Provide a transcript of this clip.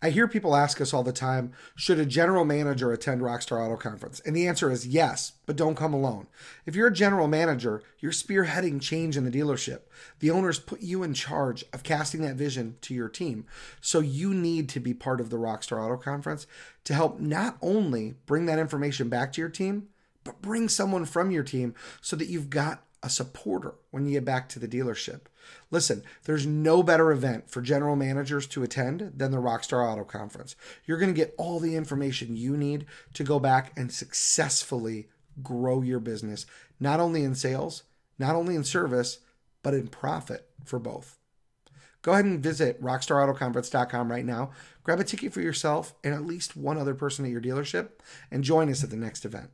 I hear people ask us all the time should a general manager attend Rockstar Auto Conference? And the answer is yes, but don't come alone. If you're a general manager, you're spearheading change in the dealership. The owners put you in charge of casting that vision to your team. So you need to be part of the Rockstar Auto Conference to help not only bring that information back to your team, but bring someone from your team so that you've got a supporter when you get back to the dealership. Listen, there's no better event for general managers to attend than the Rockstar Auto Conference. You're going to get all the information you need to go back and successfully grow your business, not only in sales, not only in service, but in profit for both. Go ahead and visit rockstarautoconference.com right now. Grab a ticket for yourself and at least one other person at your dealership and join us at the next event.